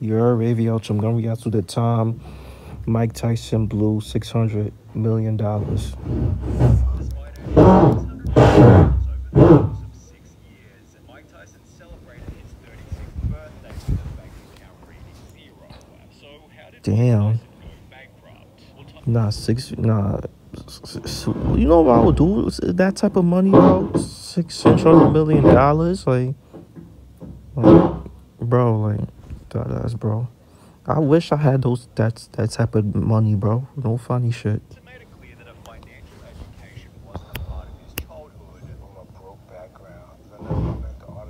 Your Ravio I'm gonna to the time Mike Tyson blew six hundred million dollars. Despite earning over the course of six years, Mike Tyson celebrated his 36th birthday with a bank account reading zero. So how did Damn. Nah, six. Nah, you know what I would do? That type of money, bro. Six hundred million dollars, like, like, bro, like, that, bro. I wish I had those. That that type of money, bro. No funny shit. made it clear that a financial education wasn't a part of his childhood, From a broke background, I never went to art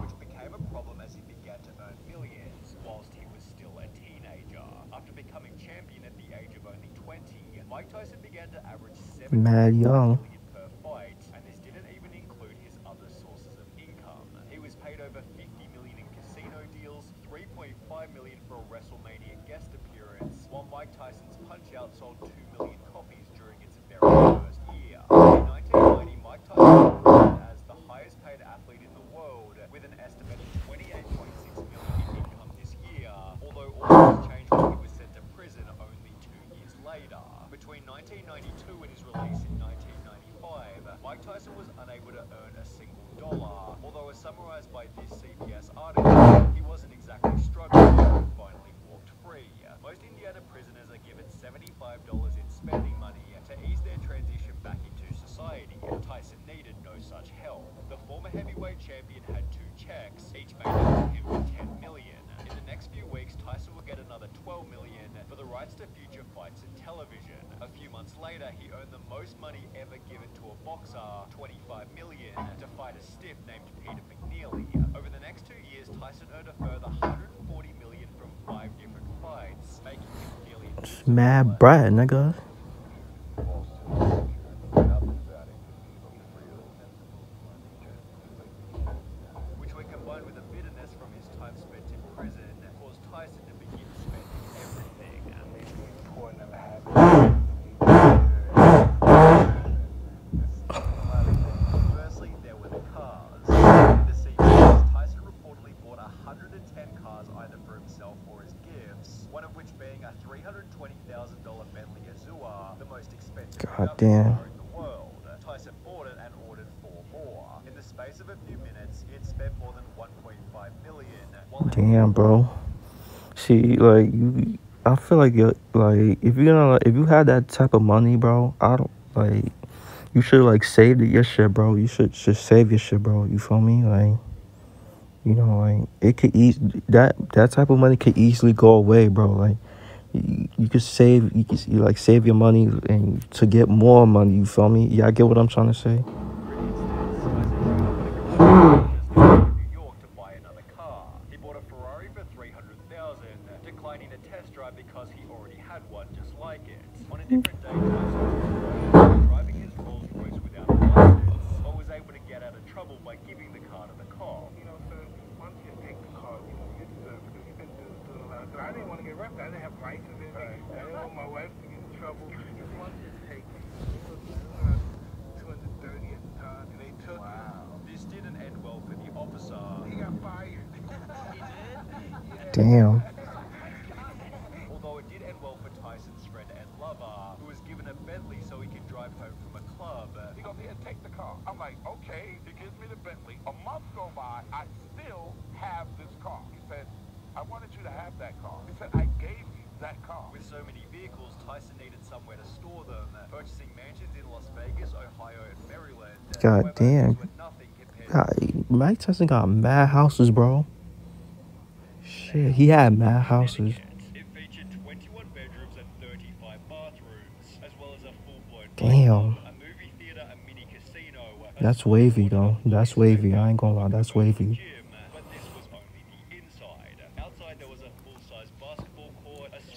which became a problem as he began to earn millions whilst he was still a teenager. After becoming champion at the age of only 20, Mike Tyson began to average 7 Mad young. million per fight, and this didn't even include his other sources of income. He was paid over 50 million in casino deals, 3.5 million for a WrestleMania guest appearance, while Mike Tyson's Punch-Out sold 2 million copies during its very first year. In 1990, Mike Tyson was as the highest paid athlete in the world, with an estimated 28.6 million in income this year, although all this changed when he was sent to prison only two years later. Between 1992 and his release in 1995, Mike Tyson was unable to earn a single dollar, although as summarized by this CBS article, he wasn't exactly struggling finally. Most Indiana prisoners are given $75 in spending money to ease their transition back into society. Tyson needed no such help. The former heavyweight champion had two checks, each made up him for 10 million. In the next few weeks, Tyson will get another 12 million for the rights to future fights in television. A few months later, he earned the most money ever given to a boxer, 25 million, to fight a stiff named Peter McNeely. Over the next two years, Tyson earned a further 140 mad brat, nigga. which when combined with the bitterness from his time spent in prison, caused Tyson to begin spending everything. Poor never had Firstly, there were the cars. In the CBS, Tyson reportedly bought 110 cars either for himself or as gifts, one of which being a $320,000 Bentley Azure, the most expensive God production damn. car in the world. Tyson bought it and ordered four more. In the space of a few minutes, he had spent more than 1.5 million. While Damn, bro. See, like you, I feel like you like if you're gonna like, if you had that type of money, bro. I don't like. You should like save your shit, bro. You should should save your shit, bro. You feel me? Like, you know, like it could ease that that type of money could easily go away, bro. Like, you, could save, you could you like save your money and to get more money. You feel me? Yeah, I get what I'm trying to say. New York to buy another car. He bought a Ferrari for 300,000, declining a test drive because he already had one just like it. On a different day, Tyson was driving his Rolls Royce without a license, but was able to get out of trouble by giving the car to the cop. You know, sir, once you take the car, you know, you deserve it because you've been doing, doing a lot. Cause I didn't want to get arrested. I didn't have license. Right. I didn't want my wife to get in trouble. Just wanted to take it. It was around 230 at the time, and they took it. This didn't end well for the officer. He got fired. Damn. Although it did end well for Tyson's friend and lover, who was given a Bentley so he could drive home from a club. He goes, here, take the car. I'm like, okay. He gives me the Bentley. A month go by, I still have this car. He said, I wanted you to have that car. He said, I gave you that car. With so many vehicles, Tyson needed somewhere to store them, purchasing mansions in Las Vegas, Ohio, and Maryland. God damn. these were nothing compared God, Mike Tyson got mad houses, bro. Shit, he had mad houses. It featured 21 bedrooms and 35 bathrooms, as well as a full-blown Damn. movie theater, a mini casino. a That's wavy, though. That's wavy. I ain't gonna lie. That's wavy. Gym, but this was only the inside. Outside there was a full-size basketball court, a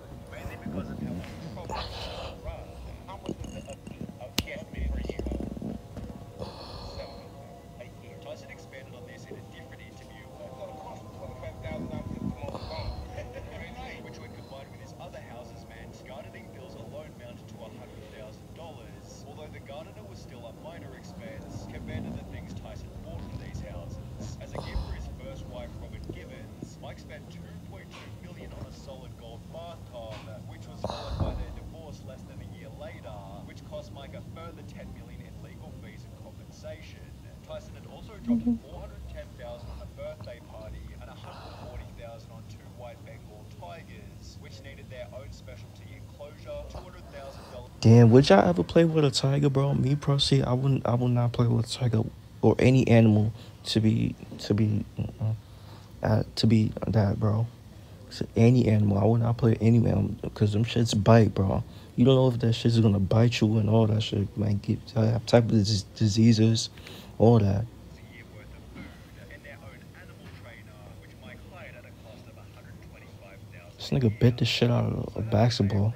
Damn, would y'all ever play with a tiger, bro? Me personally, I wouldn't. I would not play with a tiger or any animal to be to be uh, uh to be that, bro. So any animal, I would not play any animal because them shits bite, bro. You don't know if that shit's gonna bite you and all that shit. Might uh, get type of diseases, all that. This nigga bit the shit out of a basketball.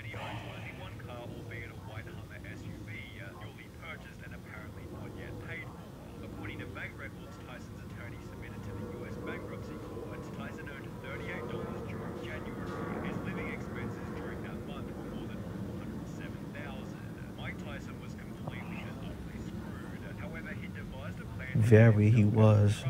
very he was.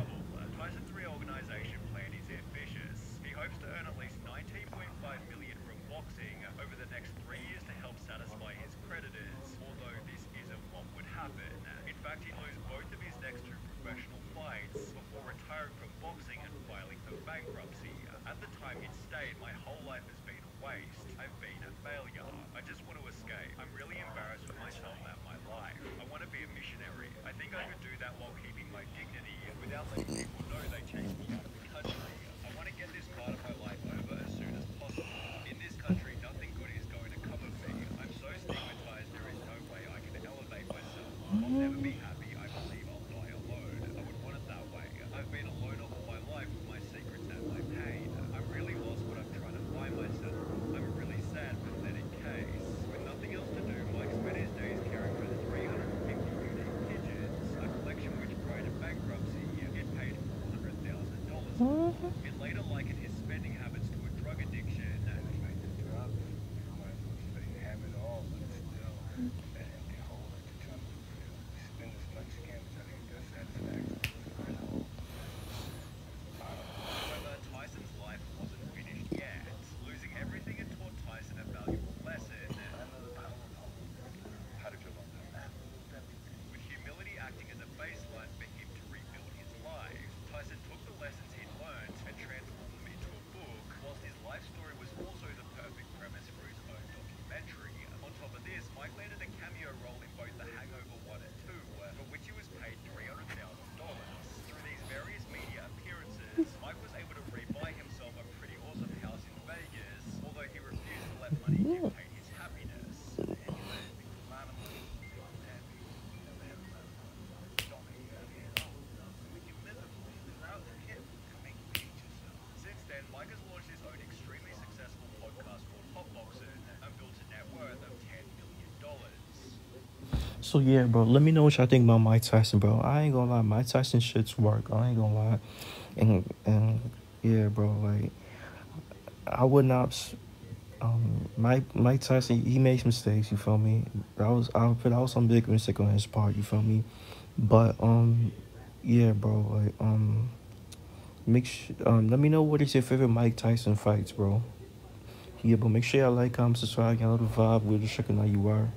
So yeah, bro. Let me know what y'all think about Mike Tyson, bro. I ain't gonna lie, Mike Tyson shit's work. I ain't gonna lie, and and yeah, bro. Like I would not. Um, Mike Mike Tyson, he made mistakes. You feel me? That was I put was some big mistake on his part. You feel me? But um, yeah, bro. Like um, make sure um, let me know what is your favorite Mike Tyson fights, bro. Yeah, but make sure y'all like, comment, subscribe, y'all know the vibe. We're just checking out you are.